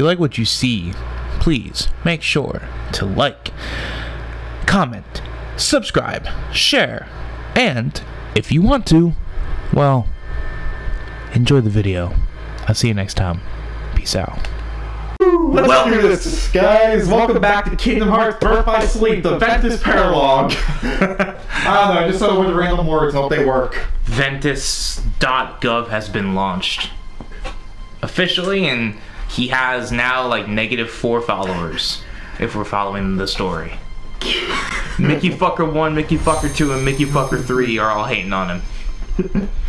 you like what you see, please make sure to like, comment, subscribe, share, and if you want to, well, enjoy the video. I'll see you next time. Peace out. Let's Welcome- do this, guys. Welcome back to Kingdom Hearts Birth by Sleep, the Ventus Paralogue. I don't know, I just said a bunch of random words, hope they work. Ventus.gov has been launched officially, and he has now like negative four followers. If we're following the story, Mickey Fucker one, Mickey Fucker two, and Mickey Fucker three are all hating on him.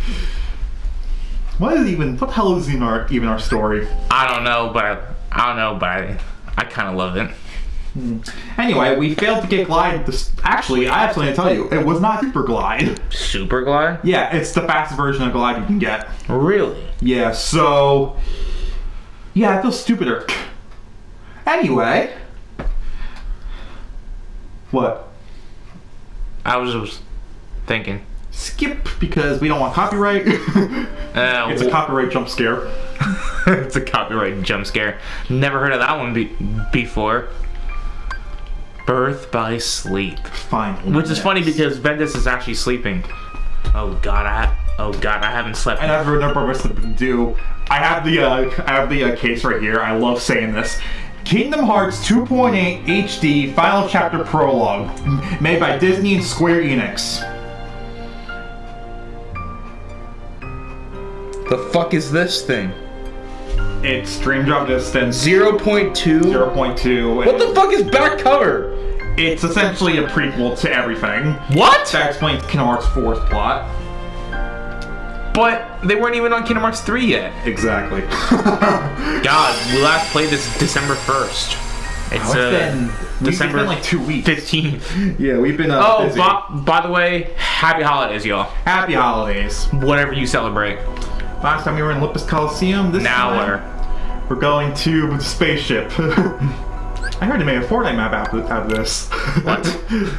What is even, what the hell is even our, even our story? I don't know, but I, I don't know, but I, I kind of love it. Hmm. Anyway, we failed to get Glide. This, actually, I have something to tell you. It was not Super Glide. Super Glide? Yeah, it's the fastest version of Glide you can get. Really? Yeah, so. Yeah, I feel stupider. Anyway. What? I was just thinking. Skip because we don't want copyright. Uh, it's a copyright jump scare. it's a copyright jump scare. Never heard of that one be- before. Birth by sleep. Fine. Which is funny because Ventus is actually sleeping. Oh god, I oh god, I haven't slept. I never know what to do. I have the uh, I have the uh, case right here. I love saying this. Kingdom Hearts 2.8 HD Final Chapter Prologue, made by Disney and Square Enix. The fuck is this thing? It's Dream Drop Distance 0.2? 0.2. What the fuck is back cover? It's essentially a prequel to everything. What? That explains Kingdom Hearts 4's plot. But they weren't even on Kingdom Hearts 3 yet. Exactly. God, we last played this December 1st. It's It's uh, been December December been like two weeks. 15th. Yeah, we've been uh, Oh, busy. by, by the way, happy holidays, y'all. Happy holidays. Whatever you celebrate. Last time we were in Olympus Coliseum. This Now time where? we're going to the spaceship. I heard they made a Fortnite map out of, out of this. What?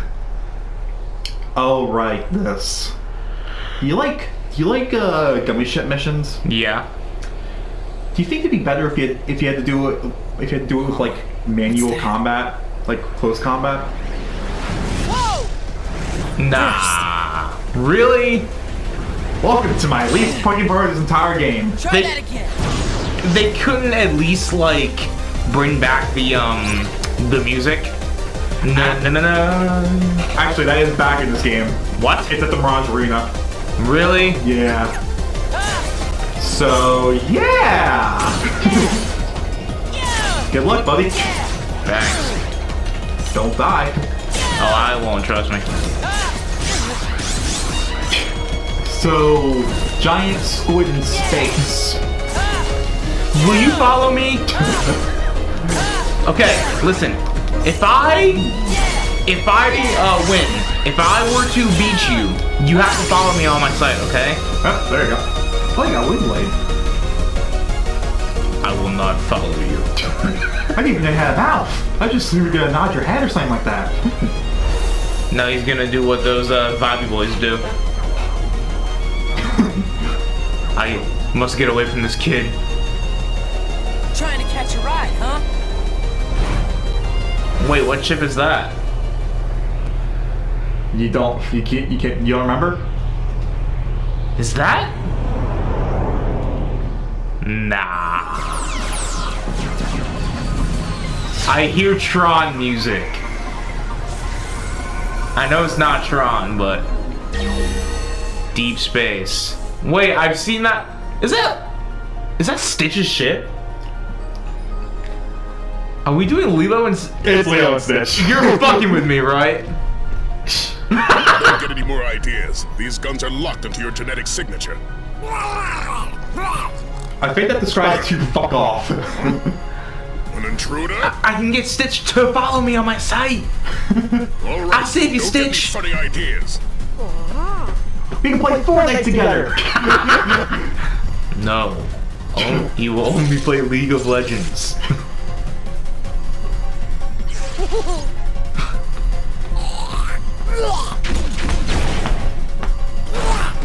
oh right, this. You like you like uh, gummy ship missions? Yeah. Do you think it'd be better if you had, if you had to do it if you had to do it with like manual combat, like close combat? Whoa! Nah. Really? Welcome to my least fucking part of this entire game. Try They- that again. They couldn't at least like bring back the um the music. No no no no. Actually, that is back in this game. What? It's at the Mirage Arena. Really? Yeah. So yeah. Good luck, buddy. Thanks. Don't die. Oh, I won't trust me. So giant squid in space. Will you follow me? Okay, listen. If I if I uh, win, if I were to beat you, you have to follow me on my site, okay? Oh, there you go. Oh, you got wind blade. I will not follow you. I didn't even know you had a mouth. I just knew you were gonna nod your head or something like that. No, he's gonna do what those uh, Vibey boys do. I must get away from this kid. Trying to catch a ride, huh? Wait, what ship is that? You don't. You can't. You can't. You don't remember? Is that? Nah. I hear Tron music. I know it's not Tron, but Deep Space. Wait, I've seen that. Is that is that Stitch's ship? Are we doing Lilo and? S- It's Leo and Stitch. You're fucking with me, right? I Don't get any more ideas. These guns are locked into your genetic signature. I think that describes you. Fuck off. An intruder? I can get Stitch to follow me on my site. All right. I'll save you, Don't get any Stitch. funny ideas. we can play Fortnite together. No. Oh, you will only play League of Legends.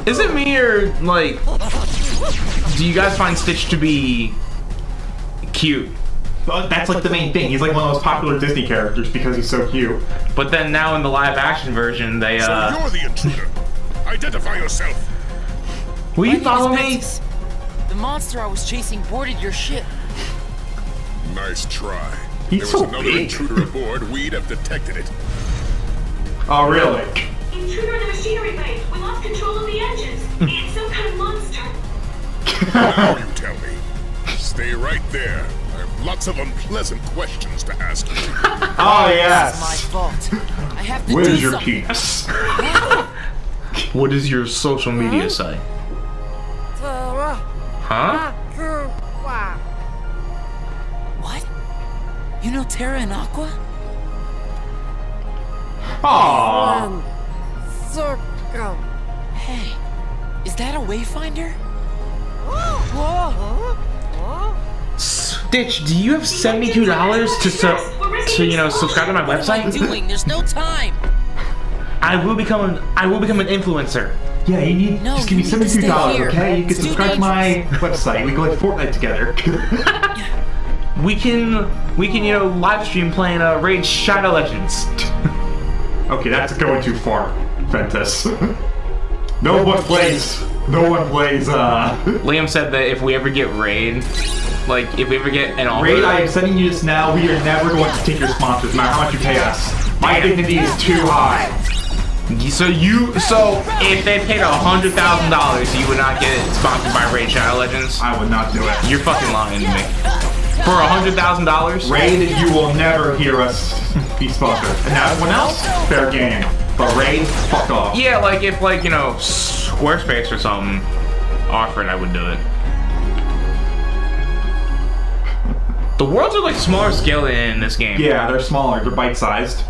Is it me or like do you guys find Stitch to be cute? That's like the main thing. He's like one of the most popular Disney characters because he's so cute. But then now in the live action version, they So uh, you're the intruder. Identify yourself. will My you name follow me? The monster I was chasing boarded your ship. Nice try. He's there so was another big. intruder aboard, we'd have detected it. Oh, really? Intruder in the machinery bay. We lost control of the engines. Hmm. It's some kind of monster. Now you tell me. Stay right there. I have lots of unpleasant questions to ask you. Ah, oh, It's my yes. fault. I have to Where's do your something. penis? What does your social media say? Huh? You know Terra and Aqua? Aww. Circle. Um, hey, is that a wayfinder? Whoa. Stitch, do you have seventy-two dollars to su- to you know subscribe to my What am I website? doing? There's no time. I will become an I will become an influencer. Yeah, you need No, just give me you need to stay seventy-two dollars, okay? You can subscribe to my website. We go play Fortnite together. We can we can you know live stream playing uh, Raid Shadow Legends. okay, that's going too far, Ventus. no one plays. No one plays. Uh, Liam said that if we ever get Raid, like if we ever get an offer, Raid, I am sending you this now. We are never going to take your sponsors, no matter how much you pay us. My dignity is too high. So you so if they paid a hundred thousand dollars, you would not get sponsored by Raid Shadow Legends. I would not do it. You're fucking lying to me. For a hundred thousand dollars? Raid, you will never hear us be sponsored. And everyone else, fair game. But Raid, fuck off. Yeah, like if like you know Squarespace or something offered, I would do it. The worlds are like smaller scale in this game. Yeah, they're smaller. They're bite-sized.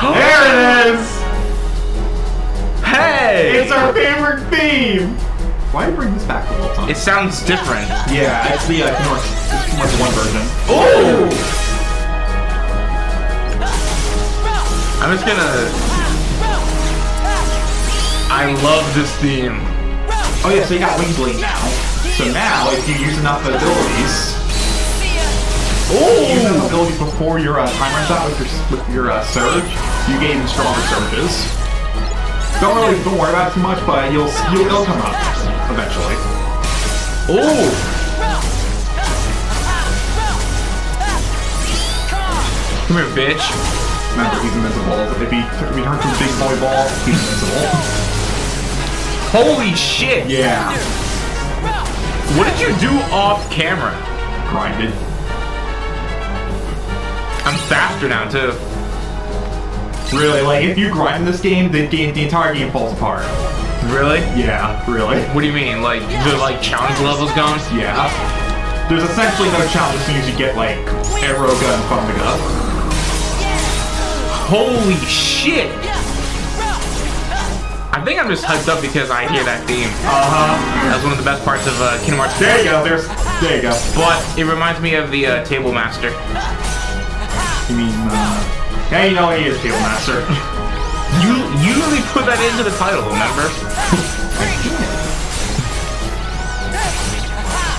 there it is! Hey! It's our favorite theme! Why do you bring this back the time? It sounds different. yeah, it's the uh, Kingdom Hearts- 1 version. Ooh! I'm just gonna. I love this theme. Oh yeah, so you got Wing Blade now. So now, if you use enough abilities, use enough abilities before your uh, time runs out with your with your uh, surge, you gain stronger surges. Don't really don't worry about it too much, but you'll you'll it'll come up eventually. Ooh! Come here, bitch. Remember, he's invincible. If he if he turns into a big boy ball, he's invincible. Holy shit! Yeah, What did you do off camera? grinded. I'm faster now too. Really, like if you grind in this game, the game the entire game falls apart. Really? Yeah, really. What do you mean? Like the like challenge levels going? Yeah. There's essentially no challenge as soon as you get like arrow gun Thundaga. Holy shit! I think I'm just hyped up because I hear that theme. Uh-huh. That's one of the best parts of uh, Kingdom Hearts. There you go, there's there you go. But it reminds me of the uh, Table Master. You mean uh Yeah, you know he is Table Master. You you really put that into the title, remember?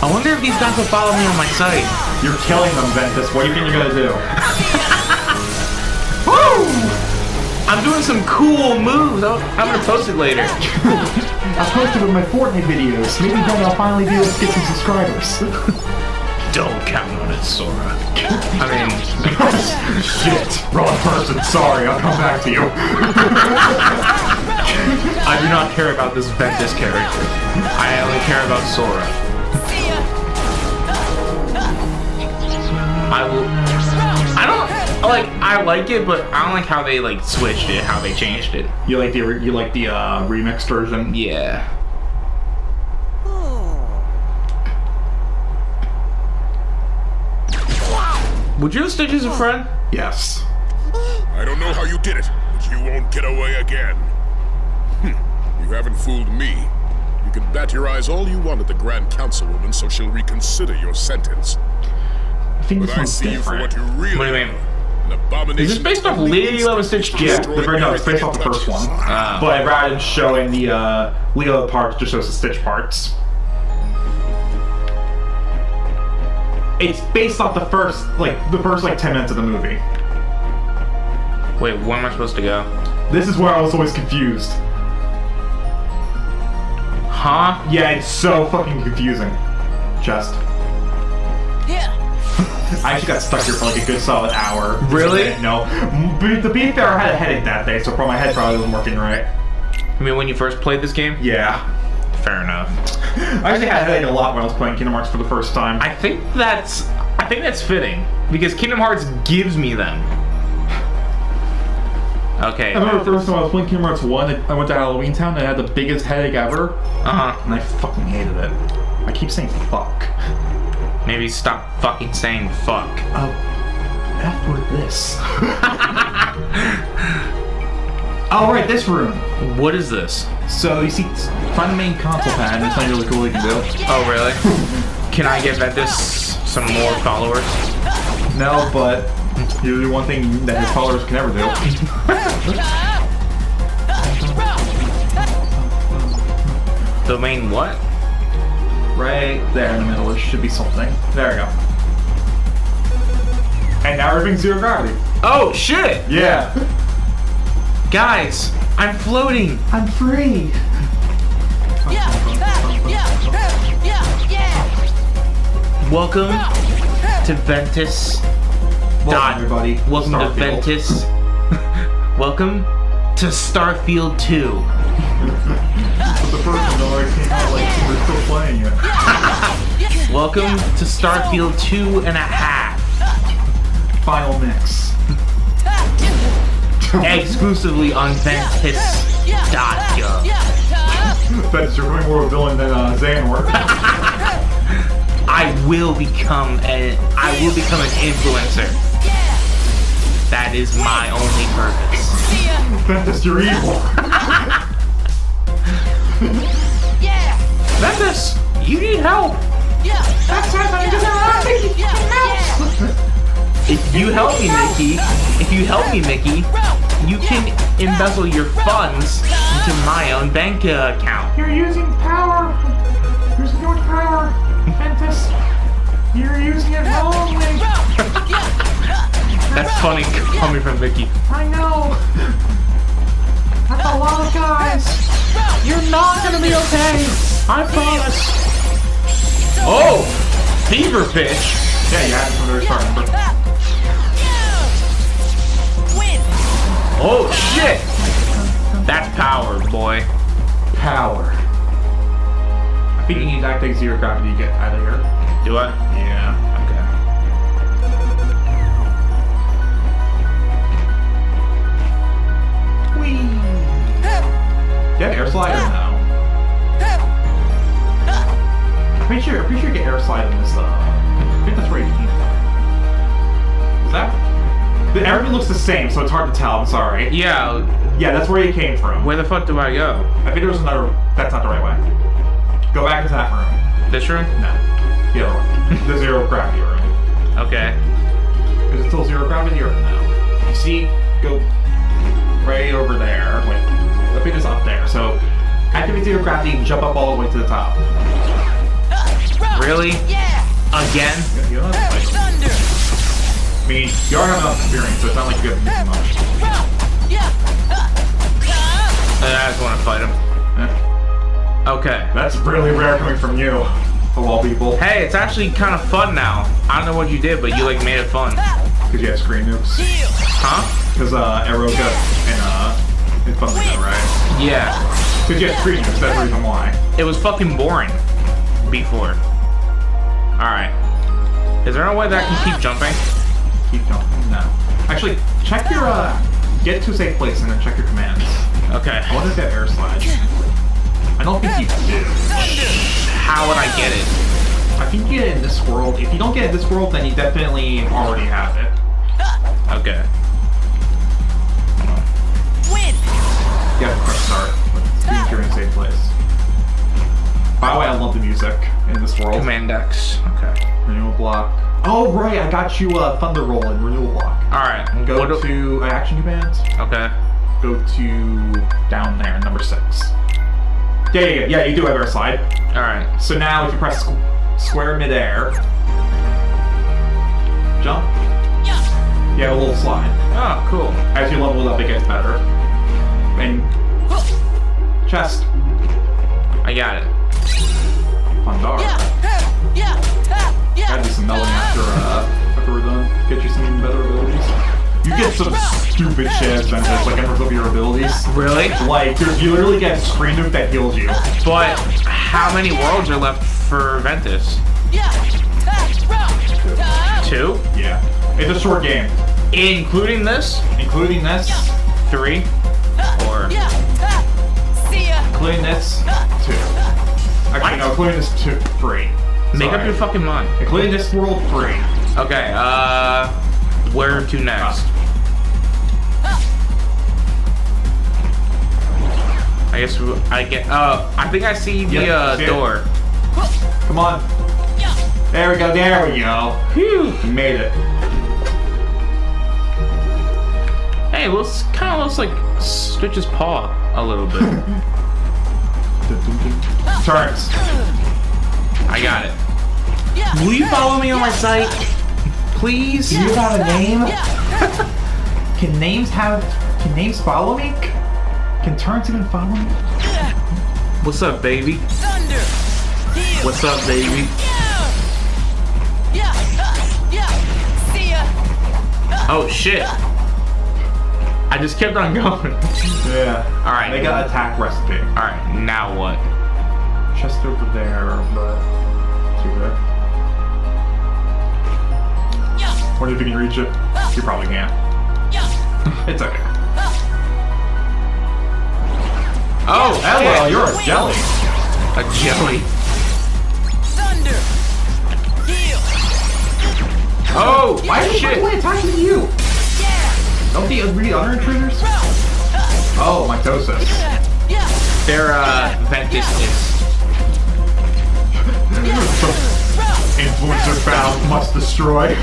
I wonder if these guys will follow me on my site. You're killing them, Ventus. What do you think you're gonna do? Woo! I'm doing some cool moves. I'll- I'm gonna post it later. I posted with my Fortnite videos. Maybe then I'll finally be able to get some subscribers. Don't count on it, Sora. I mean, Shit. Wrong person. Sorry, I'll come back to you. I do not care about this Ventus character. I only care about Sora. I will. I don't like. I like it, but I don't like how they like switched it, how they changed it. You like the you like the uh, remixed version? Yeah. Would you have Stitch as a friend? Yes. I don't know how you did it, but you won't get away again. Hm, You haven't fooled me. You can bat your eyes all you want at the Grand Councilwoman so she'll reconsider your sentence. I think But this I one's see you for what you really What do you mean? are. An abomination. Is this based off Lady Love and Stitch? Yeah, the very no, it's based off the first one. touches. Ah. But rather than showing the uh, Leo parts, just shows the Stitch parts. It's based off the first, like, the first, like, 10 minutes of the movie. Wait, where am I supposed to go? This is where I was always confused. Huh? Yeah, it's so fucking confusing. Just. Yeah. I actually got stuck here for like a good solid hour. Really? No. Mm, but to be fair, I had a headache that day, so probably my head probably wasn't working right. I mean, when you first played this game? Yeah. Fair enough. I actually had a headache a lot when I was playing Kingdom Hearts for the first time. I think that's I think that's fitting because Kingdom Hearts gives me them. Okay. I remember the first time I was playing Kingdom Hearts 1, I went to Halloween Town and I had the biggest headache ever, Uh huh. and I fucking hated it. I keep saying fuck. Maybe stop fucking saying fuck. Oh, F word this. oh, right, this room. What is this? So, you see, find the main console pad, and there's something really cool you can do. Oh really? Can I get this some more followers? No, but you do one thing that his followers can never do. Domain what? Right there in the middle, there should be something. There we go. And now everything's zero gravity. Oh shit! Yeah. Guys, I'm floating. I'm free. Yeah, yeah, yeah, yeah, yeah. Welcome to Ventus. Welcome, Dot. everybody. Welcome Starfield. to Ventus. Welcome to Starfield 2. The first one already came out, like, we're still playing it. Welcome to Starfield 2 and a half. Final mix. Exclusively on Ventus.gov. Bet you're becoming more of a villain than uh, Xehanort. I will become a I will become an influencer. That is my only purpose. Ventus, you're evil. Ventus, you need help. Yeah. That's happening. If you help me, Mickey, if you help me, Mickey, you can embezzle your funds into my own bank account. You're using power. Using your power. Ventus, you're using it wrongly. That's funny coming from Vicky. I know. That's a lot of guys. You're not gonna be okay. I promise. Oh, Feverfish. Yeah, you had it from the very start, Oh shit. That's power, boy. Power. I think you need to activate zero gravity to get out of here. Do I? Yeah. Okay. Whee! Get air slider now. I'm pretty sure, I'm pretty sure you get air slide in this, uh, I think that's where you came from. Is that? The, everything looks the same, so it's hard to tell, I'm sorry. Yeah. Yeah, that's where you came from. Where the fuck do I go? I think there was another, that's not the right way. Go back into that room. This room? No. The other one. the zero gravity room. Okay. Is it still zero gravity or no? You see, go right over there. Wait, I think it's up there. So activate zero gravity and jump up all the way to the top. Uh, really? Yeah. Again? You mean, you already have enough experience, so it's not like you have to do too much. I just want to fight him. Eh, Okay. That's really rare coming from you, of all people. Hey, it's actually kind of fun now. I don't know what you did, but you like made it fun. Because you have screen nukes. Huh? Because uh, Aeroga and uh, and Thundaga, right? Yeah. Because you have screen nukes, that's the reason why. It was fucking boring before. Alright. Is there no way that I can keep jumping? Keep jumping. No. Actually, check your uh, get to a safe place and then check your commands. Okay. I wonder if that air slide. I don't think you do. How would I get it? I think you get it in this world. If you don't get it in this world, then you definitely already have it. Okay. You have to press start. See if you're in a safe place. By the way, I love the music in this world. Command X. Okay. Renewal block. Oh right, I got you uh, Thunder Roll and Renewal block. Alright. Go what do- to uh, action commands. Okay. Go to down there, number six. Yeah, yeah, yeah, yeah. You do have air slide. Alright. So now, if you press squ- square midair, Jump. You have a little slide. Oh, cool. As you level it up, it gets better. And chest. I got it. Pandar. Gotta do some melding after uh after we're done. Get you some even better abilities. You get some stupid shit as Ventus, like ends up your abilities. Really? Like you you literally get a screen nuke that heals you. But how many worlds are left for Ventus? Two? Yeah. It's a short game. Including this? Including this. Three? Or Including this. Two. Actually no, including this two three. Make up your fucking mind. Including this world three. Okay, uh where to next? I guess we- I get uh I think I see the Yep, uh see door. Come on. There we go, there we go. Phew. We made it. Hey, it looks kinda looks like Stitch's paw a little bit. Turns. I got it. Will you follow me on my site? Please? Do you have a name? Can names have can names follow me? Can turns even follow me? What's up, baby? What's up, baby? Oh shit. I just kept on going. Yeah. Alright. They got attack recipe. Alright, now what? Chest over there, but see there. Wonder if you can reach it. You probably can't. It's okay. Oh, Hello, shit. you're a jelly. a jelly. Oh, Why is shit. it attacking you? Don't the really other intruders? Oh, mitosis. They're uh Ventus is. Influencer found, must destroy.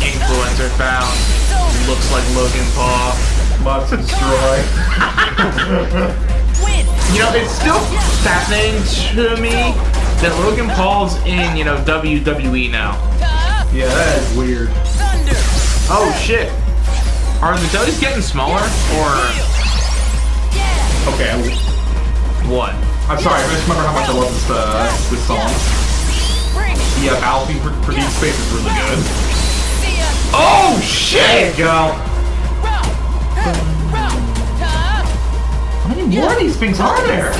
Influencer found. Looks like Logan Paul. must destroy. You know, it's still fascinating to me that Logan Paul's in, you know, WWE now. Yeah, that is weird. Oh shit. Are the jellies getting smaller or Okay, what? I'm sorry, I just remember how much I love this, uh, this song. The uh, Alfie for, for Deep Space is really good. Oh shit! go. How many more of these things are there?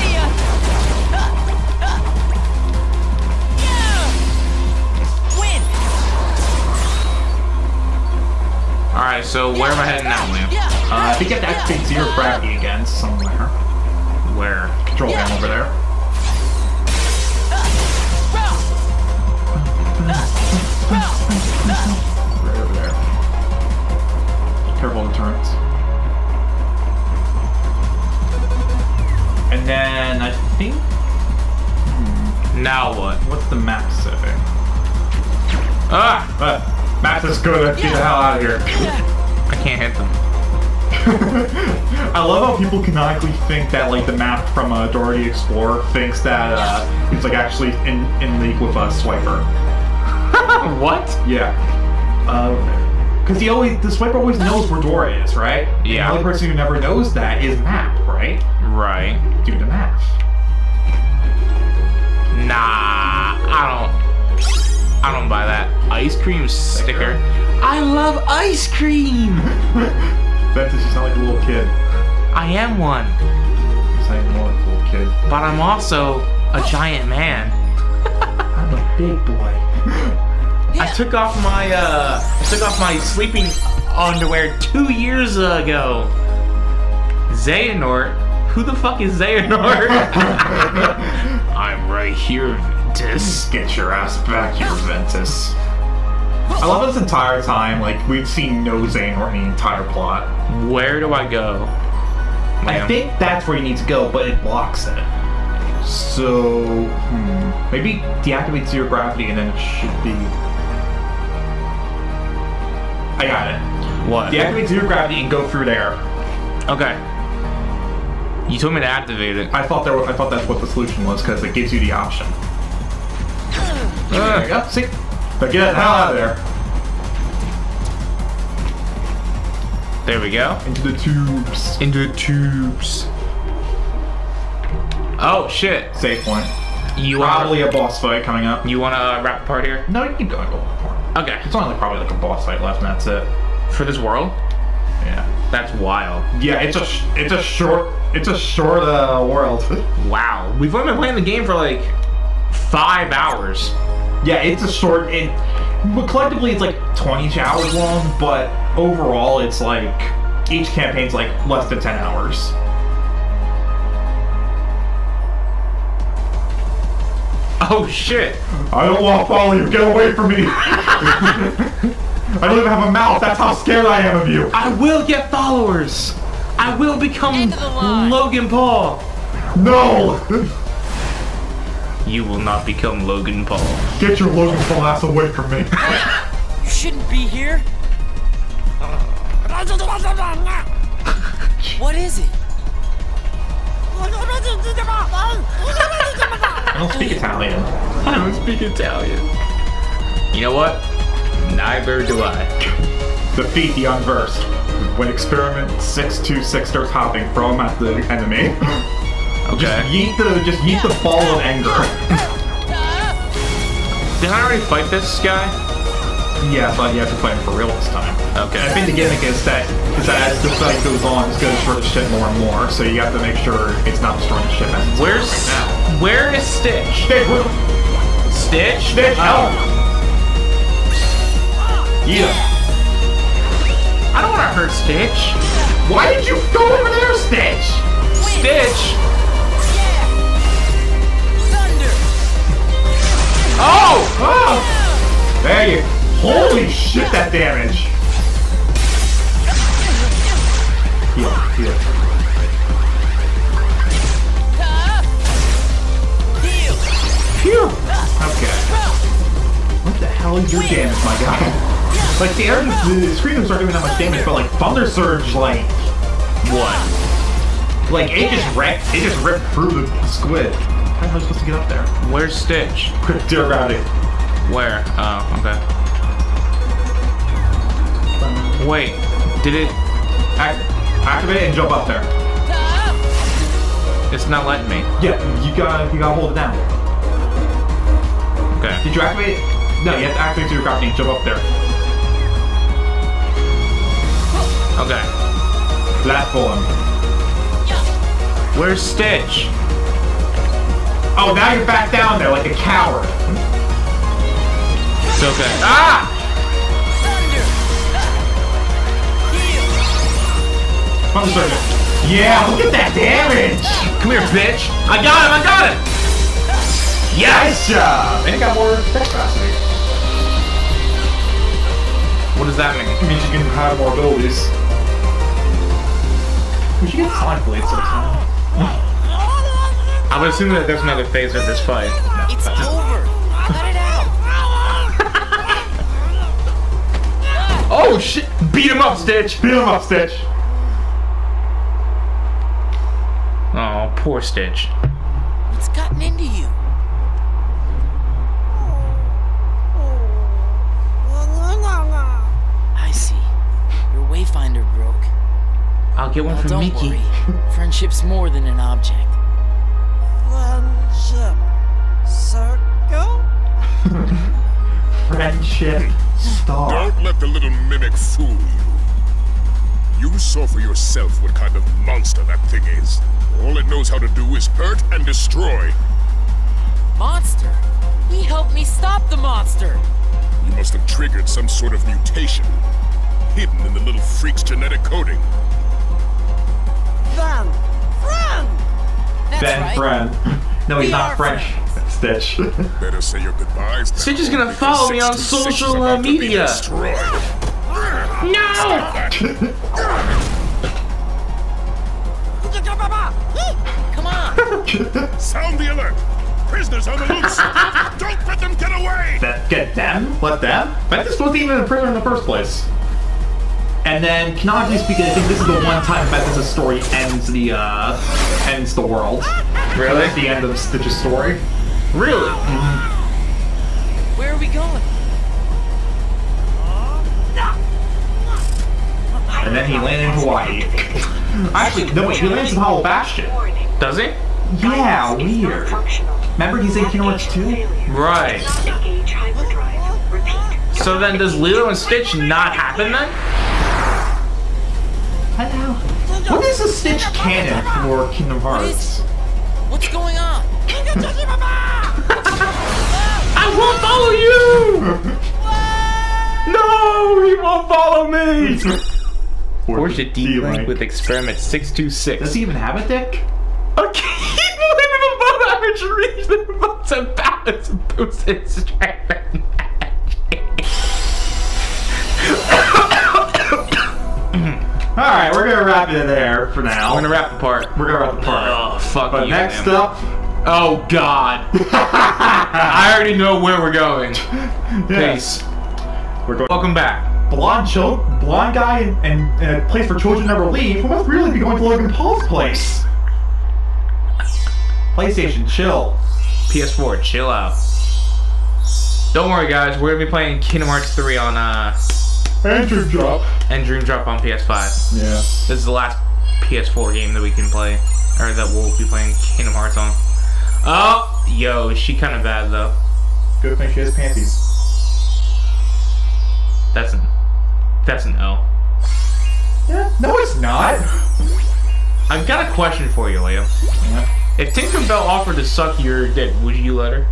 Alright, so where am I heading now? Uh, I think I have to activate zero gravity again somewhere. Where? Control panel over there. Right over there. Careful of the turrets. And then I think Now what? what's the map setting? Ah! But map is good. Get the hell out of here. I can't hit them. I love how people canonically think that like the map from uh, Dora the Explorer thinks that uh, it's like actually in in league with uh, Swiper. what? Yeah. Uh, because he always the Swiper always knows where Dora is, right? And Yeah. The only person who never knows that is Map, right? Right. Due to Map. Nah, I don't. I don't buy that ice cream sticker. I love ice cream. Ventus, you sound like a little kid. I am one, You sound more like a little kid. but I'm also a giant man. I'm a big boy. I took off my uh, I took off my sleeping underwear two years ago. Xehanort? Who the fuck is Xehanort? I'm right here, Ventus. Get your ass back here, Ventus. I love this entire time, like, we've seen no Xehanort the entire plot. Where do I go? I think that's where you need to go, but it blocks it. So, hmm, maybe deactivate zero gravity and then it should be. I got it. what? Deactivate zero gravity and go through there. Okay. You told me to activate it. I thought there. were- I thought that's what the solution was because it gives you the option. There you go. See, but get the hell out of there. There we go. Into the tubes. Into the tubes. Oh shit! Safe point. You Probably want a boss fight coming up. you want to wrap apart here? No, you can go and go more. Okay. It's only like probably like a boss fight left, and that's it. For this world, Yeah. that's wild. Yeah, it's a it's a short it's a short uh, world. Wow. We've only been playing the game for like five hours. Yeah, it's a short. It but collectively it's like 20 hours long, but overall it's like each campaign's like less than 10 hours. Oh shit! I don't want to follow you. Get away from me. I don't even have a mouth. That's how scared I am of you. I will get followers. I will become End of the line. Logan Paul. No. You will not become Logan Paul. Get your Logan Paul ass away from me. You shouldn't be here. What is it? I don't speak Italian. I don't speak Italian. You know what? Neither do I. Defeat the unversed. When experiment 626 starts hopping, throw him at the enemy. Just Okay. yeet the just yeet the ball of anger. Did I already fight this guy? yeah, but you have to fight him for real this time. Okay. I think the gimmick is that is that as the fight goes on, it's gonna destroy the ship more and more. So you have to make sure it's not destroying the ship as it's Where's right now. where is Stitch? Stitch, Stitch? Stitch, Oh, help! Yeah. I don't want to hurt Stitch. Why did you go over there, Stitch? Stitch. Oh! Oh! There you. Holy shit, that damage. Heal, heal. Phew. Okay. What the hell is your damage, my guy? Like the air, the screens aren't doing that much damage, but like Thunder Surge, like What? like it just wrecked, it just ripped through the squid. How am I supposed to get up there? Where's Stitch? Gravity. Where? Oh, okay. Wait, did it? Act, activate it and jump up there. It's not letting me. Yeah, you gotta you gotta hold it down. Okay. Did you activate it? No, you have to activate gravity and jump up there. Okay. Platform. Where's Stitch? Oh, now you're back down there like a coward. It's okay. Ah! Thunder! Heal! Thunder Surge. Yeah, look at that damage. Come here, bitch. I got him. I got him. Nice job. And it got more attack capacity. What does that mean? It means you can have more abilities. We should get Sonic Blade sometime. I would assume that there's another phase of this fight. It's over! Cut it out! Oh shit! Beat him up, Stitch. Beat him up, Stitch. Oh, poor Stitch. What's gotten into you? I see. Your Wayfinder broke. I'll get one Well, from don't Mickey. worry. Friendship's more than an object. Friendship star. Don't let the little mimic fool you. You saw for yourself what kind of monster that thing is. All it knows how to do is hurt and destroy. Monster? He helped me stop the monster! You must have triggered some sort of mutation, hidden in the little freak's genetic coding. Then, friend! That's Ben right. friend. No, he's We not are French. friends. Stitch. Better say your goodbyes. now, Stitch is gonna follow me on social, uh, about to be media. No! Come on! Sound the alert! Prisoners on the loose! Don't let them get away! that get them? Let them? But this wasn't even a prisoner in the first place. And then, canonically speaking, I think this is the one time Bethesda's story ends the uh ends the world. Really? That's the end of Stitch's story. Really? Where are we going? And then he landed in Hawaii. Actually, no wait, he lands in Hollow Bastion. Does he? Yeah, weird. Remember he's in Kingdom Hearts 2? Right. Engage hyperdrive. So then does Lilo and Stitch not happen then? What is the Stitch canon for Kingdom Hearts? What's going on? I won't follow you! No, he won't follow me! Forge a D-Link with experiment 626. Does he even have a dick? Okay, he believe the above average reach the most of balance and boost its strength and Alright, we're gonna wrap it there for now. I'm gonna wrap the part. We're gonna wrap the part. Oh, fuck But you, next man. up, Oh, God. I already know where we're going. yes, Peace. we're going. Welcome back. Blonde chil- blonde guy and, and, and a place for children never leave. We must really be going to Logan Paul's place. PlayStation, chill. PS4, chill out. Don't worry, guys. We're gonna be playing Kingdom Hearts 3 on uh Andrew drop. and Dream Drop on PS5. Yeah. This is the last PS4 game that we can play, or that we'll be playing Kingdom Hearts on. Oh, yo, is she kind of bad though? Good thing she has panties. That's an that's an L. Yeah. No, it's not. I've got a question for you, Leo. Yeah. If Tinkerbell offered to suck your dick, would you let her?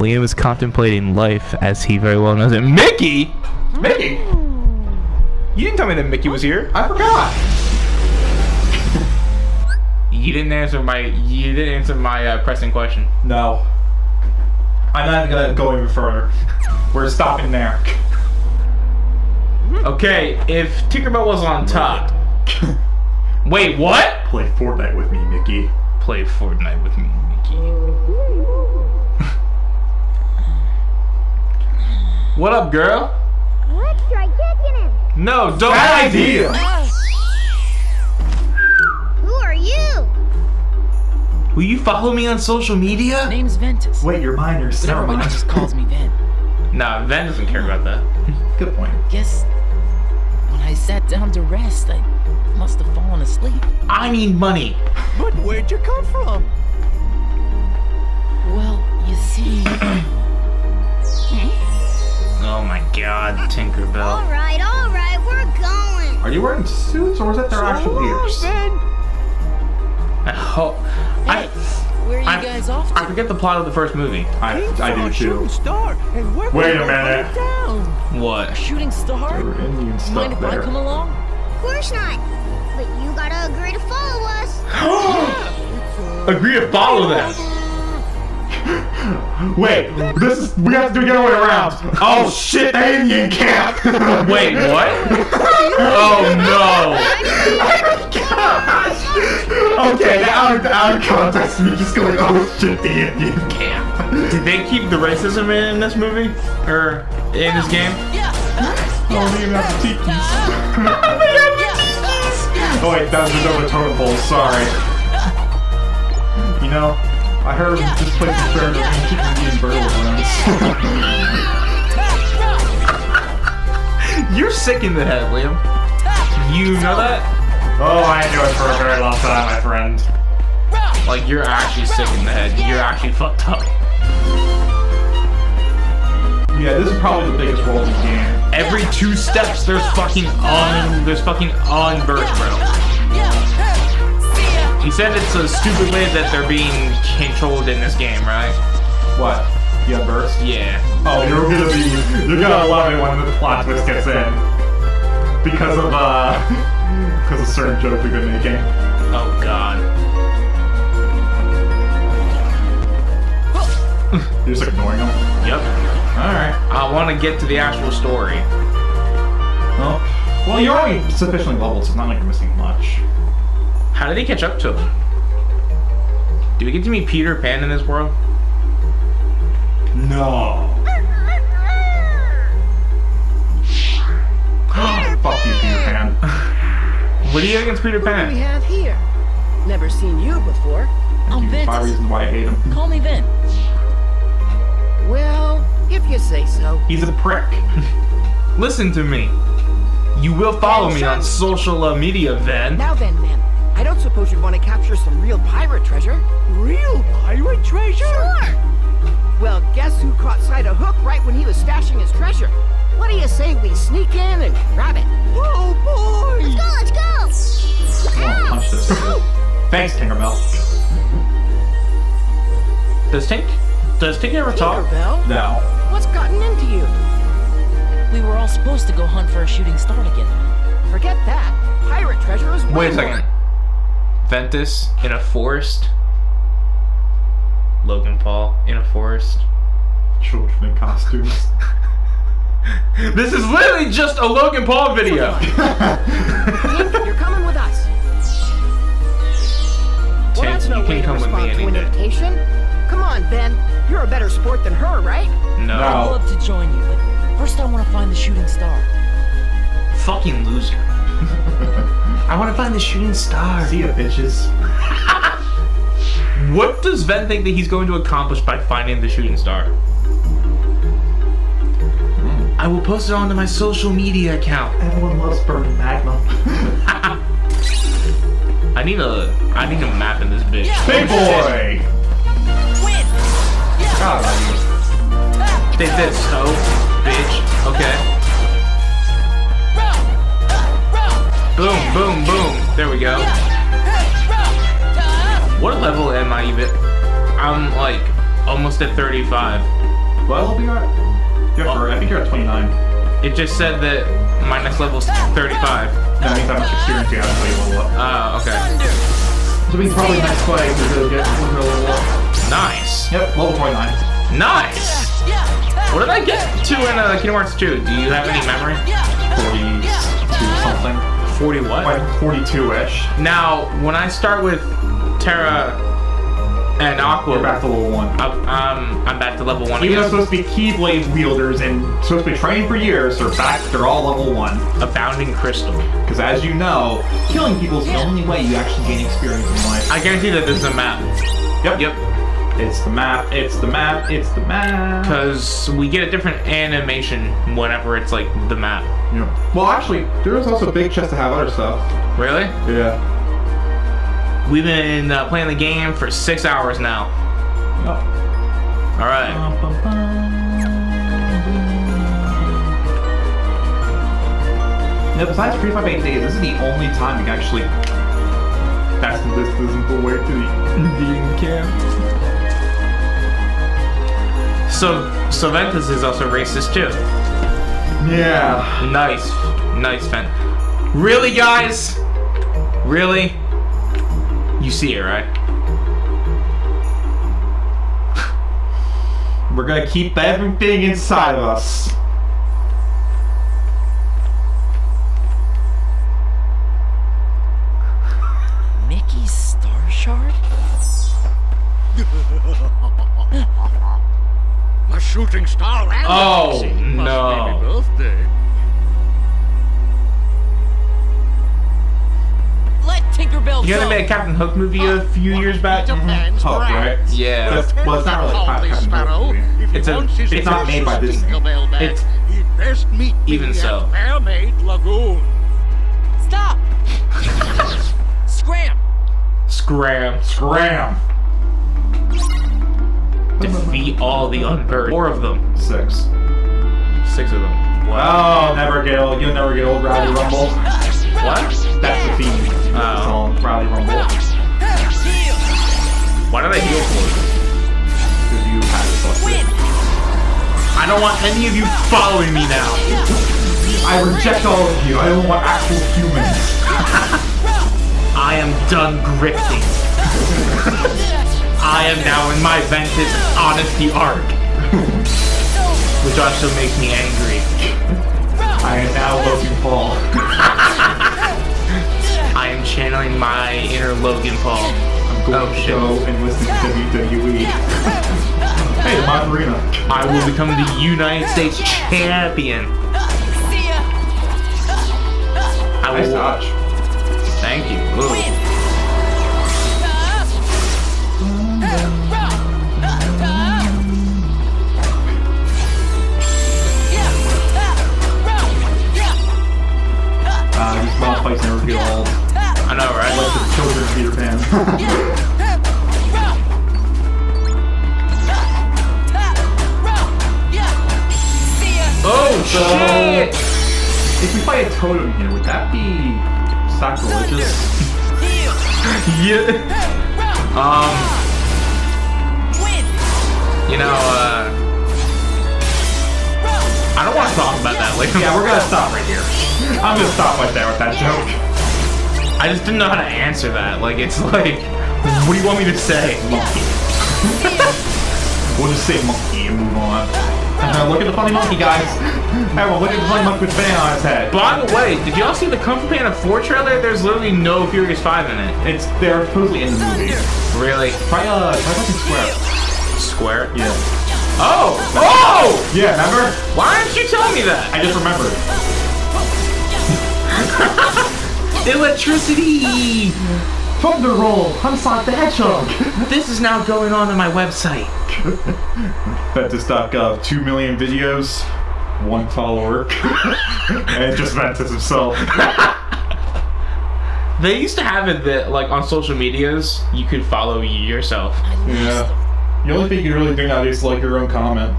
Liam is contemplating life as he very well knows it. Mickey! Mickey, You didn't tell me that Mickey was here. I forgot. You didn't answer my you didn't answer my uh, pressing question. No. I'm not gonna go even further. We're stopping there. Okay, if Tinkerbell was on top. Wait, what? Play Fortnite with me, Mickey. Play Fortnite with me, what up, girl? Let's try kicking him. No, don't. Bad idea. Who are you? Will you follow me on social media? Name's Ventus. Wait, you're minors. But Never everybody mind. just calls me Ven. Nah, Ven doesn't care about that. Good point. Guess when I sat down to rest, I must have fallen asleep. I need money. But where'd you come from? Well, you see, my god, Tinkerbell. All right, all right, we're going. Are you wearing suits or is that their actual So long, ears? Ben. I hope. hey, I, where are you I- guys off to? I forget the plot of the first movie. I, I do shooting too. star, and we're Wait a minute. it down. What? A shooting star? There were Indian Mind stuff if I come along? Of course not. But you gotta agree to follow us. Agree to follow them. Wait, this is we have to do the other way around. Oh shit, Indian camp. Wait, what? oh no. okay, out of, out of context, me just going, oh shit, the Indian camp. Did they keep the racism in, in this movie? Or in this game? Yeah. Oh, they even have the tikis. Yeah. Oh wait, that was the totem pole. Sorry. You know, I heard this place is than ancient Indian burial grounds. You're sick in the head, Liam. You know that? oh, I knew it for a very long time, my friend. Like, you're actually sick in the head. You're actually fucked up. Yeah, this is probably the biggest world in the game. Every two steps, there's fucking un, there's fucking on unverse, bro. He said it's a stupid way that they're being controlled in this game, right? What? Yeah, burst. Yeah. Oh, you're gonna be, you're gonna love it when the plot twist gets in. Because of, uh, because of certain jokes we've been making. Oh god. You're just ignoring them. Yep. Alright. I want to get to the actual story. Well, well, you're already sufficiently leveled, so it's not like you're missing much. How did they catch up to him? Do we get to meet Peter Pan in this world? No. Fuck you, Peter Pan. What do you have against Peter Pan? What do we have here? Never seen you before. I'm Five Ventus. reasons why I hate him. Call me Ven. Well, if you say so. He's a prick. Listen to me. You will follow me on social uh, media, Ven. Now then, man, I don't suppose you'd want to capture some real pirate treasure. Real pirate treasure? Sure. Well, guess who caught sight of Hook right when he was stashing his treasure? What do you say we sneak in and grab it? Oh boy! Let's go, let's go. I wanna punch this. Oh. Thanks, Tinkerbell. Does Tink? Does Tink ever talk? Tinkerbell, No. what's gotten into you? We were all supposed to go hunt for a shooting star together. Forget that. Pirate treasure is way Wait a more- second. Ventus in a forest. Logan Paul in a forest. Children in costumes. This is literally just a Logan Paul video. You're coming with us. Well, that's no you can way to come with me respond to any an day. invitation. Come on, Ven. You're a better sport than her, right? No. No. I'd love to join you, but first I want to find the shooting star. Fucking loser. I want to find the shooting star. See ya, bitches. What does Ven think that he's going to accomplish by finding the shooting star? Hmm. I will post it onto my social media account. Everyone loves burning magma. I need a I need a map in this bitch. Big boy! Win! God, I love They did so, bitch. Okay. Boom, boom, boom. There we go. What level am I even? I'm like almost at 35. you. What level you at? You're I think you're at 29. It just said that my next level's 35. That means how much experience you have until you level up. Oh, okay. So we can probably next to go get one level up. Nice. Yep, level 29. Nice. What did I get to in uh, Kingdom Hearts 2? Do you have any memory? 42 something. 40 what? Like 42-ish. Now, when I start with Terra and Aqua, We're back to level 1. I'm, um, I'm back to level 1 Even though supposed to be Keyblade wielders and supposed to be training for years, they're back, they're all level 1. Abounding Crystal. Because as you know, killing people is the only way you actually gain experience in life. I guarantee that this is a map. Yep. Yep. It's the map, it's the map, it's the map. Because we get a different animation whenever it's like the map. Yeah. Well, actually, there is also a big chest to have other stuff. Really? Yeah. We've been uh, playing the game for six hours now. Oh. All right. Yeah, besides Free Five Eight Days, this is the only time we can actually pass the distance and the way to the Indian camp. So, so Ventus is also racist too. Yeah. Nice, nice, Ven. Really, guys? Really? You see it, right? We're gonna keep everything inside of us. Mickey's Star Shard? A shooting star and Oh, a galaxy. Must no. be my birthday. Let Tinkerbell You go! know they made a Captain Hook movie a oh, few years back? Japan's mm-hmm. Oh, right. grand. Yeah. That's- well, it's not really That Captain Hook Sparrow, movie. It's a- it's not made by precious Disney. Tinkerbell back, It's- he'd best meet Even at so. Mermaid Lagoon. Stop! Scram! Scram. Scram. Defeat all the Unversed. Four of them. Six. Six of them. Oh, never get old. You'll never get old, Rowdy Rumble. What? That's the theme. That's Oh. all, Rowdy Rumble. Why did I heal for? Because you had it fucked Win! I don't want any of you following me now. I reject all of you. I don't want actual humans. I am done grifting. I am now in my Ventus honesty arc. Which also makes me angry. I am now Logan Paul. I am channeling my inner Logan Paul. I'm going Oh, to shit. go and listen to WWE. hey, the Macarena. I will become the United States champion. See ya! I Nice will. dodge. Thank you. Ooh. spikes never feel old. I know, right? Like the children's Peter Pan. Oh so, shit! If we fight a totem here, would that be sacrilegious? yeah. Um. You know, uh. I don't want to talk about that Like, Yeah, we're gonna stop right here. I'm gonna stop right there with that joke. I just didn't know how to answer that. Like, it's like, what do you want me to say? Monkey. we'll just say monkey and move on. Uh, look at the funny monkey, guys. Everyone, look at the funny monkey with a fan on his head. By the way, did y'all see the Kung Fu Panda 4 trailer? There's literally no Furious 5 in it. It's they're supposedly in the movie. Really? Try uh, try fucking square. Square? Yeah. Oh! Oh! Yeah, remember? Why didn't you tell me that? I just remembered. Electricity! Thunder roll. I'm Sonic the Hedgehog. This is now going on on my website. Ventus.gov. Two million videos, one follower, and just Ventus himself. They used to have it that, like, on social medias, you could follow you yourself. Yeah. The only thing you really do nowadays is like your own comment.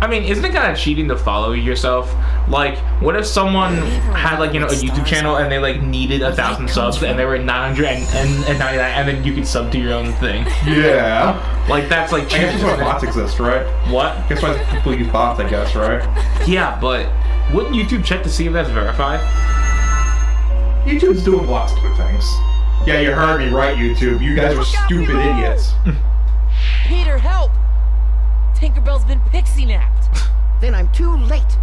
I mean, isn't it kind of cheating to follow yourself? Like, what if someone had like you know a YouTube channel and they like needed a thousand subs and they were at 999 and then you could sub to your own thing? Yeah. Like that's like I guess that's why bots exist, right? What? I guess why people use bots, I guess, right? Yeah, but wouldn't YouTube check to see if that's verified? YouTube's doing lots of good things. Yeah, you heard me right, YouTube. You guys are stupid idiots. Peter, help! Tinkerbell's been pixie napped. Then I'm too late.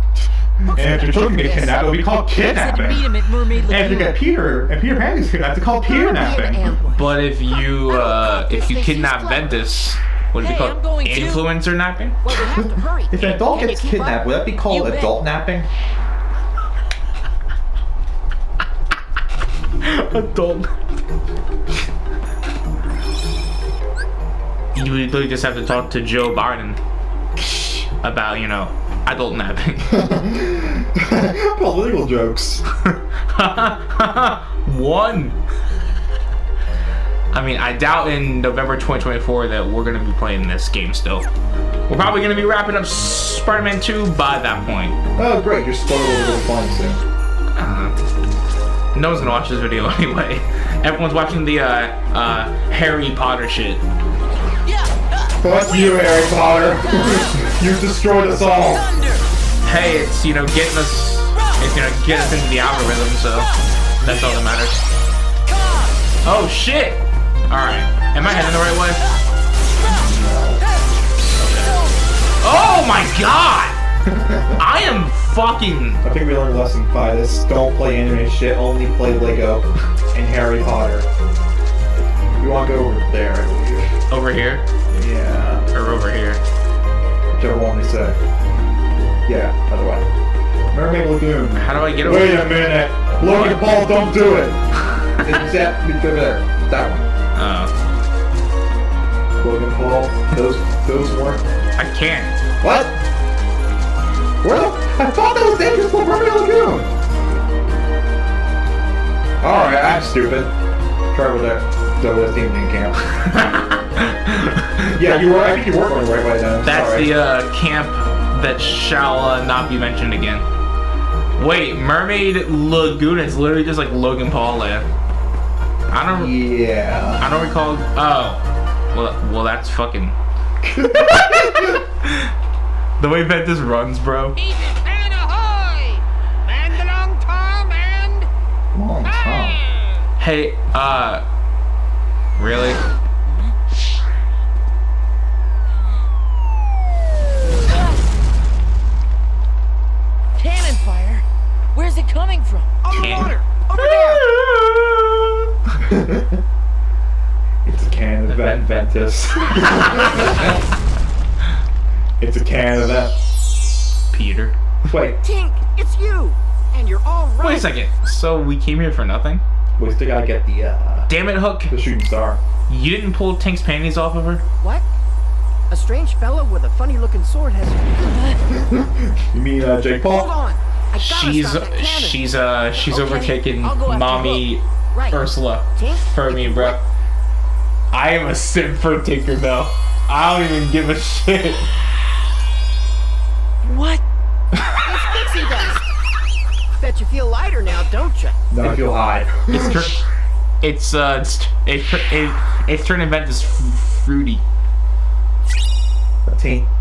And if your children get kidnapped, it'll be called Said kidnapping. him at Mermaid And if you get Peter, and Peter Pan gets kidnapped, it's called Peter napping. But if you uh, if you kidnap Ventus, would it be Hey, called I'm going to- influencer napping? Well, we have to hurry. If an adult gets kidnapped, would that be called adult napping? Adult. You would literally just have to talk to Joe Biden about, you know, adult napping. Political jokes. One. I mean, I doubt in November 2024 that we're gonna be playing this game still. We're probably gonna be wrapping up Spider-Man 2 by that point. Oh, great, you're spoiled over the flying soon. Uh, no one's gonna watch this video anyway. Everyone's watching the uh, uh, Harry Potter shit. Fuck you, Harry Potter. You've destroyed us all. Hey, it's you know getting us, it's gonna get us into the algorithm, so that's all that matters. Oh shit! All right, am I heading the right way? Oh my god! I am fucking. I think we learned a lesson by this. Don't play anime shit, only play Lego and Harry Potter. You want to go over there, I believe. Over here Yeah, or over here? whichever one they say. Yeah, by the way. Mermaid Lagoon. How do I get over? Wait a minute. Logan Paul, don't do it. Except that, it's over there. That Oh, one. Logan Paul. Those, those weren't. I can't. What? Where the? I thought that was the entrance to Mermaid Lagoon. Alright, I'm stupid. Try over there. Go with Team in camp. yeah, you were. I think you were going the right way then. That's Sorry. the uh, camp that shall uh, not be mentioned again. Wait, Mermaid Lagoon is literally just like Logan Paul land. I don't. Yeah. I don't recall. Oh, well, well, that's fucking. the way Ventus runs, bro. Easy, pan ahoy! Man the long Tom and... Long time. Hey, uh, really? Where's it coming from? Underwater! Over there! It's a can of Ven- Ventus. it's a can of that. Peter. Wait, Tink, it's you! And you're all right. Wait a second. So we came here for nothing? we still gotta get the uh, Damn it, Hook! the shooting star. You didn't pull Tink's panties off of her? What? A strange fellow with a funny looking sword has. You mean uh, Jake Hold Paul? On! I gotta She's stop that cannon. she's uh she's Okay, overtaken I'll go after mommy Right. Ursula. For me, bro. I am a simp for Tinkerbell. I don't even give a shit. What? It's Pixie dust. Bet you feel lighter now, don't you? No, I feel high. It's tur- it's uh it's it, it, it's turning event is f- fruity.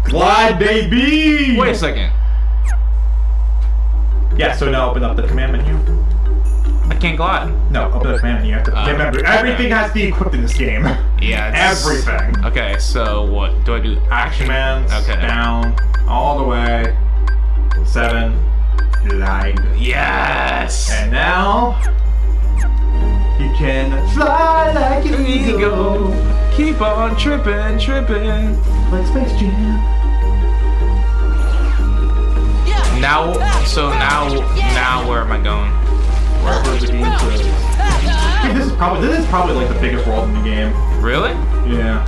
Glide, baby! Wait a second. Yeah, so now open up the command menu. I can't glide. No, open the command menu. You have to Uh, remember, okay. everything has to be equipped in this game. Yeah. It's, Everything. Okay, so what do I do? Action. Commands Okay. down, all the way. Seven. Glide. Yes. And now you can fly like an eagle, Keep on tripping, tripping. like Space Jam. Now, so now, now where am I going? Wherever the game goes. Dude, this is probably this is probably like the biggest world in the game. Really? Yeah.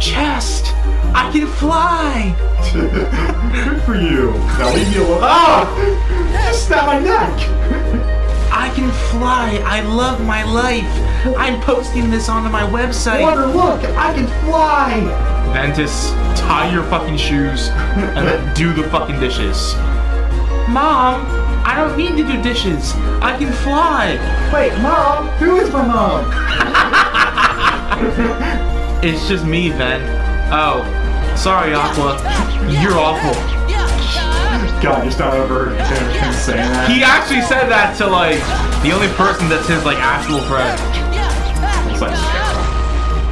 Chest. I can fly. Good for you. Now leave me alone. Ah! You snapped my neck. I can fly. I love my life. I'm posting this onto my website. Water, look, I can fly. Ventus, tie your fucking shoes and then do the fucking dishes. Mom, I don't need to do dishes. I can fly. Wait, mom, who is my mom? It's just me, Ven. Oh, sorry, Aqua. You're awful. God, you start over him saying that. He actually said that to like the only person that's his like actual friend. It's like,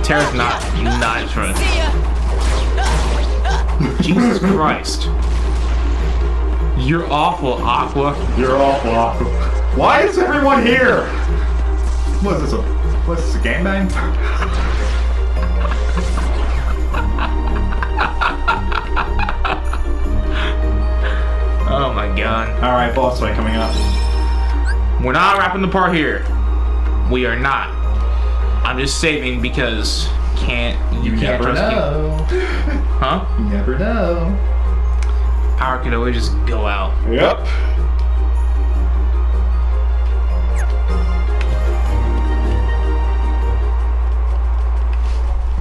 Terra's not not his friend. Jesus Christ. You're awful, Aqua. You're awful, awful. Why is everyone here? What is this? A, what is this? A gangbang? Oh my god. All right, boss fight coming up. We're not wrapping the part here. We are not. I'm just saving because can't you, can't trust you. Huh? You never know. Power could always just go out. Yep.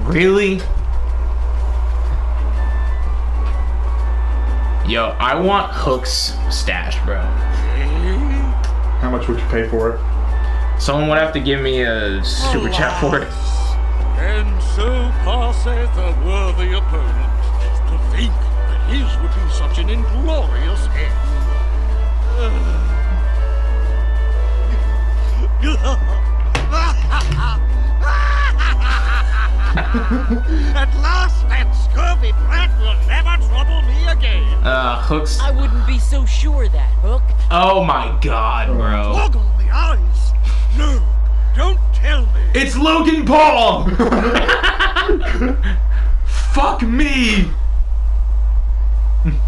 Really? Yo, I want Hook's stash, bro. How much would you pay for it? Someone would have to give me a super chat for it. And so passeth a worthy opponent. To think that his would be such an inglorious end. At last, that scurvy brat will never trouble me again. Uh, Hook's. I wouldn't be so sure that, Hook. Oh my god, bro. Boggle the eyes. No, don't tell me. It's Logan Paul! Fuck me!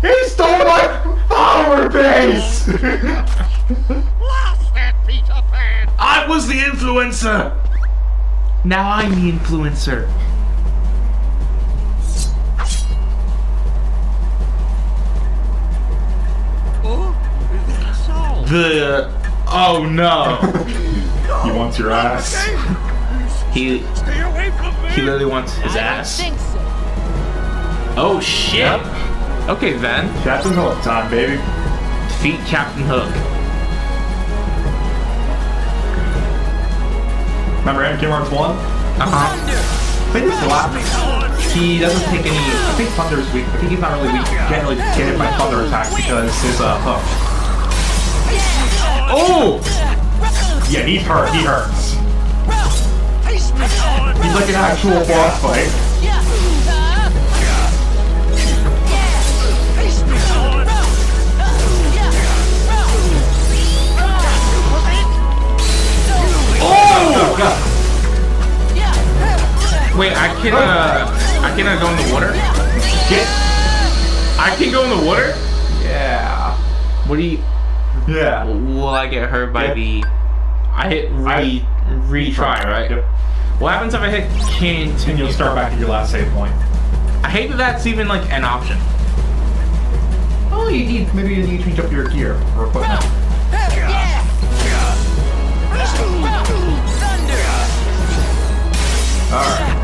He stole my follower base! Laugh at Peter Pan. I was the influencer! Now I'm the influencer. Oh. The. Uh, oh no. he wants your ass. he Stay away from me. he literally wants his I ass. think so. Oh shit. Okay, Ven. Captain Hook time, baby. Defeat Captain Hook. Remember Anakin Hearts 1? Uh-huh. Think this last. He doesn't take any. I think Thunder's weak. I think he's not really weak. He can't really get hit by Thunder attacks because his uh, hook. Oh! Yeah, he's hurt. He hurts. He's like an actual boss fight. Wait, I can uh I can uh, go in the water? Get. I can go in the water? Yeah. What do you Yeah. will I get hurt by Yeah. the I hit re retry, right? Yep. What happens if I hit And continue? you'll start back at your last save point. I hate that that's even like an option. Oh, you need maybe you need to change up your gear or equipment. Alright.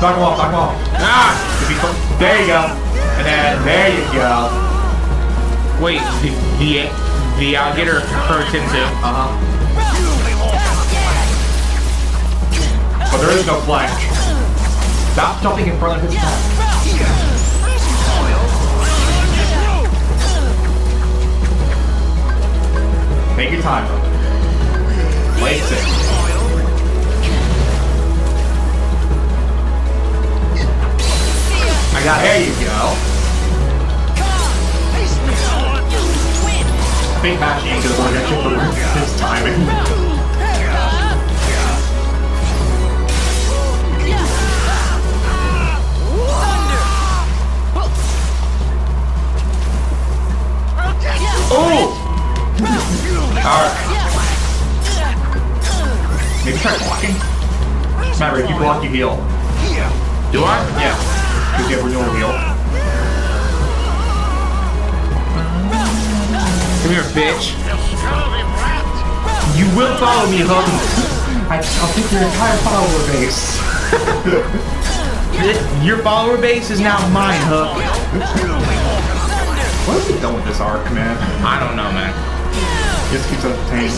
Him off, him off. Ah! There you go. And then, there you go. Wait, the the, the uh, get. Uh huh. But there is no flank. Stop jumping in front of his back. Take your time. Wait it. I got there you go. I think Matt ain't gonna work actually for his timing. Oh! Alright. Maybe try blocking? Maverick, you block, you heal. Do I? Yeah. Because you have renewal heal. Come here, bitch. You will follow me. I, I'll take your entire follower base. This- Your follower base is now mine, Hook. What have we done with this arc, man? I don't know, man. Just keeps entertaining.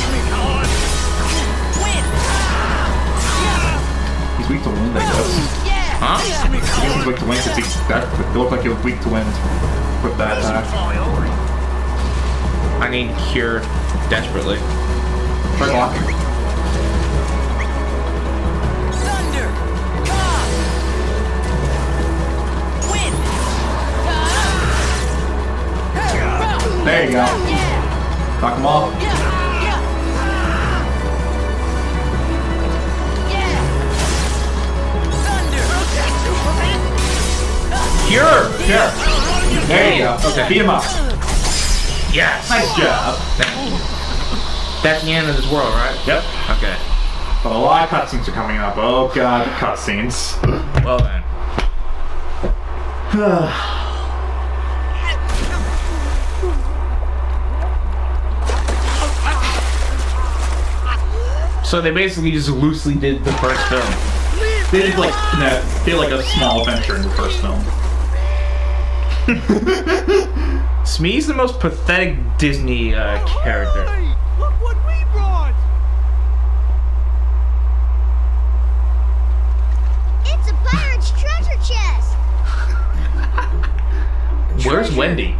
He's weak to wind, I guess. Huh? I guess he's weak to wind because he that it looked like he was weak to wind with that attack. I need cure desperately. Try blocking. There you go. Knock him off. Cure! There. There you go. Okay, beat him up. Yes! Nice job. Thank you. That's the end of this world, right? Yep. Okay. But a lot of cutscenes are coming up. Oh god, cutscenes. Well then. So they basically just loosely did the first film. They did like no, they did like a small adventure in the first film. Smee's the most pathetic Disney uh, character. Look what we brought! It's a pirate's treasure chest. Where's Wendy?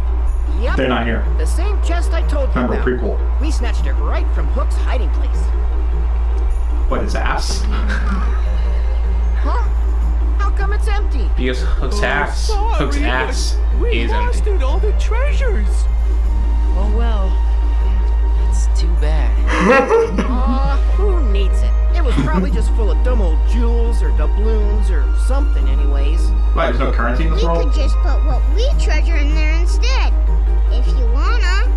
Yep. They're not here. The same chest I told you Remember about. prequel. We snatched it right from Hook's hiding place. What is his ass? Huh? How come it's empty? Because Hook's oh, ass, Sorry, Hook's ass we is lost empty. it, all the treasures. Oh well. It's too bad. Aw, who needs it? It was probably just full of dumb old jewels or doubloons or something anyways. Why, there's no currency in this We world? could just put what we treasure in there instead. If you wanna.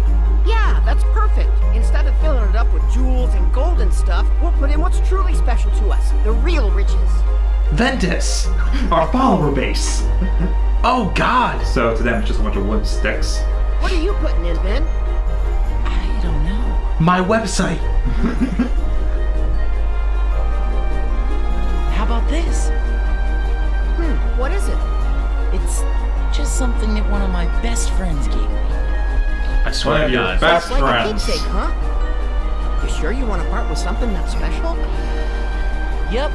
Yeah, that's perfect. Instead of filling it up with jewels and gold and stuff, we'll put in what's truly special to us. The real riches. Ventus! Our follower base! Oh God! So to them it's just a bunch of wood sticks. What are you putting in, Ven? I don't know. My website. How about this? Hmm, what is it? It's just something that one of my best friends gave me. I swear to God. best Like a keepsake, huh? You sure you want to part with something that's special? Yep.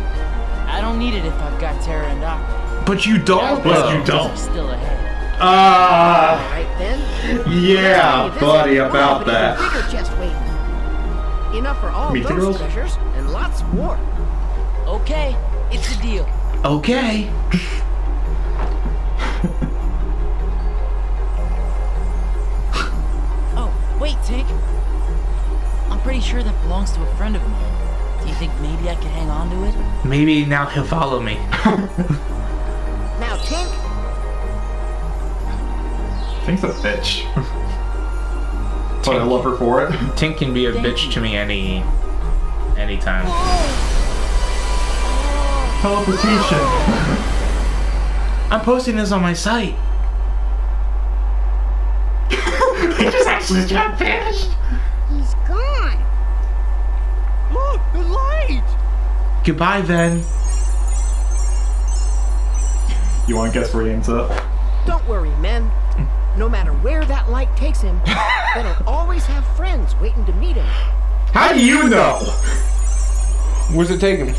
I don't need it if I've got Terra and Aqua. But you don't. But you don't. I'm still ahead. Ah, Right then. yeah, Hey, buddy, about that. Bigger chest waiting. Enough for all Meet the those girls? treasures and lots more. Okay, it's a deal. Okay. Oh, wait, Tink. I'm pretty sure that belongs to a friend of mine. Do you think maybe I could hang on to it? Maybe now he'll follow me. Now, Tink, Tink's a bitch. but I love her for it. Tink can be a bitch to me any anytime. Teleportation. I'm posting this on my site. he just actually got finished. He's gone. Look, the light! Goodbye, then. You want to guess where he ends up? Don't worry, men. No matter where that light takes him, Ven'll always have friends waiting to meet him. How do you know? Where's it taking? him?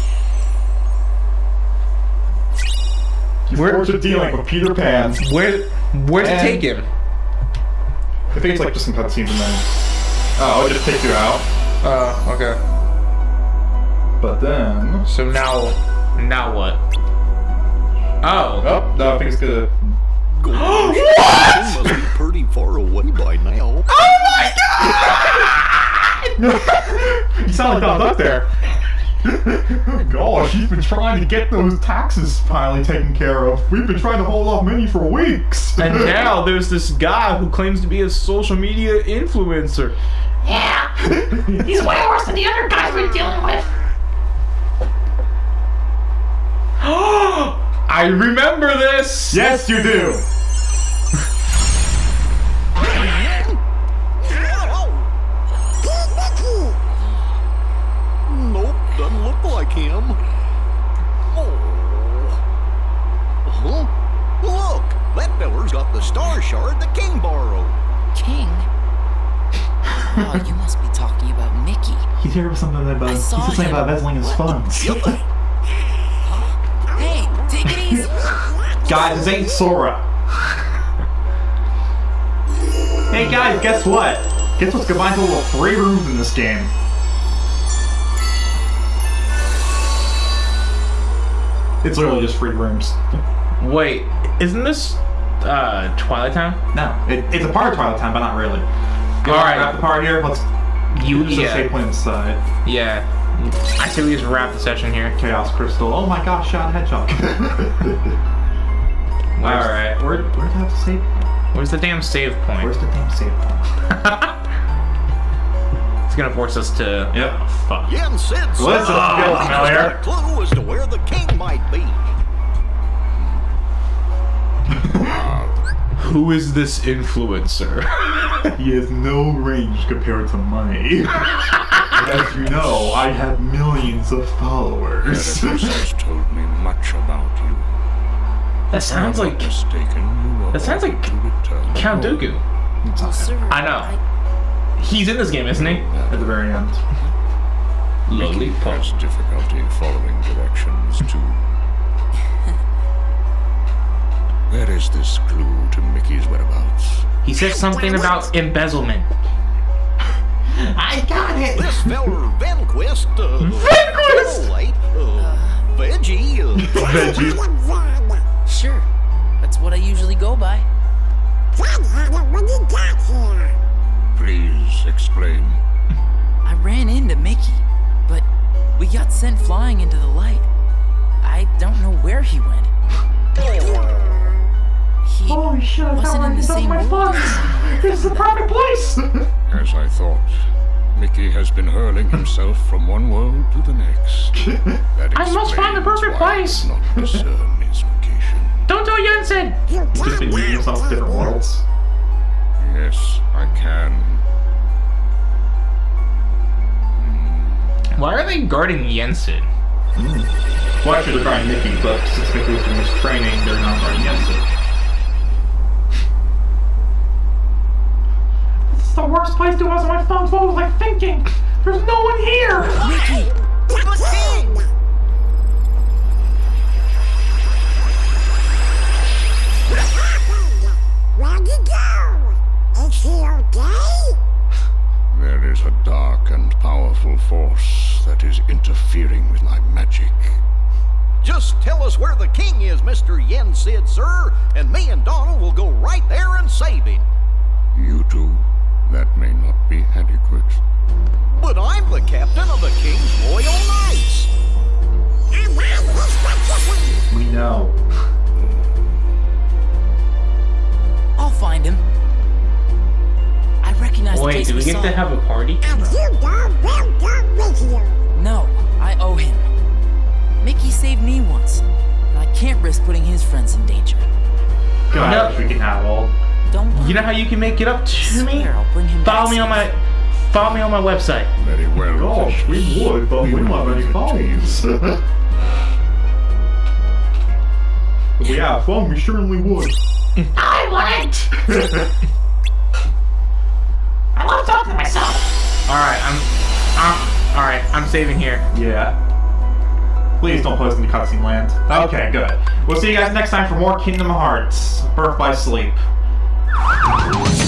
You forged a dealing with Peter Pan. Where where's it And- take him? I think it's like just some cutscenes and then. Oh, it just takes you out. Oh, okay. But then. So now Now what? Oh. Oh, no, I think it's gonna. What? must be pretty far away by now. Oh my god! you sound like Donald Duck there. Gosh, he's been trying to get those taxes finally taken care of. We've been trying to hold off Minnie for weeks. And now there's this guy who claims to be a social media influencer. Yeah. He's way worse than the other guys we're dealing with. I remember this. yes, you do. Nope, doesn't look like him. Oh. Huh? Look, that feller's got the star shard the king borrowed. King? Oh, you must be talking about Mickey. He's here with something about. I saw he's just saying him. about embezzling his funds. Hey, take it easy. Guys, this ain't Sora. hey guys, guess what? Guess what's combined to little three rooms in this game? It's literally just three rooms. Wait, isn't this uh Twilight Town? No, it, it's a part of Twilight Town, but not really. All Alright. wrap the part here. Let's You use the yeah. save point on the side. Yeah. I say we just wrap the session here. Chaos Crystal. Oh my gosh, shot hedgehog. Alright. Where where do I have to save? Where's the damn save point? Where's the damn save point? It's gonna force us to. Yep. Oh, fuck. Yen said so. Listen, feel He's familiar. A clue as to where the king might be. Who is this influencer? He has no range compared to money. As you know, I have millions of followers. Oedipus has told me much about you. that sounds like mistaken. That sounds like Count. Dooku. Well, I know. He's in this game, isn't he? At the very end. Mickey has difficulty following directions too. Where is this clue to Mickey's whereabouts? He said something about embezzlement. I got it! This feller Venquist, uh, Venquist! Volate, uh, Veggie, uh, Veggie. Sure. That's what I usually go by. What do you got for? Please explain. I ran into Mickey, but we got sent flying into the light. I don't know where he went. He Holy shit, I wasn't found in the some same my world. funds! This is the perfect place! As I thought, Mickey has been hurling himself from one world to the next. That I must find the perfect place. did Not discern his location. Don't do Jensen! Just been eating yourself to different worlds. Yes, I can. Why are they guarding Jensen? Hmm. Well, actually, they're guarding Mickey, but since Mickey was doing his training, they're not guarding Jensen. This is the worst place to us my funds. What was I thinking? There's no one here! Mickey! The king! Where'd you go? Is he okay? There is a dark and powerful force that is interfering with my magic. just tell us where the king is, Mr. Yen Sid, sir, and me and Donald will go right there and save him. You two, that may not be adequate. But I'm the captain of the king's royal knights. We know. I'll find him. I recognize the Wait, place do we get saw. to have a party? And you don't will with you. No, I owe him. Mickey saved me once, and I can't risk putting his friends in danger. God, we can have all. Don't worry. You know how you can make it up I to me? I'll bring him Follow me on my follow me on my website. Very well. Gosh, we would, but we don't have any phones. If we have fun, we certainly would. I wouldn't. I love talking to myself. All right, I'm, I'm, all right. I'm saving here. Yeah. Please don't post in the cutscene land. Okay, good. We'll see you guys next time for more Kingdom Hearts. Birth by Sleep. PlayStation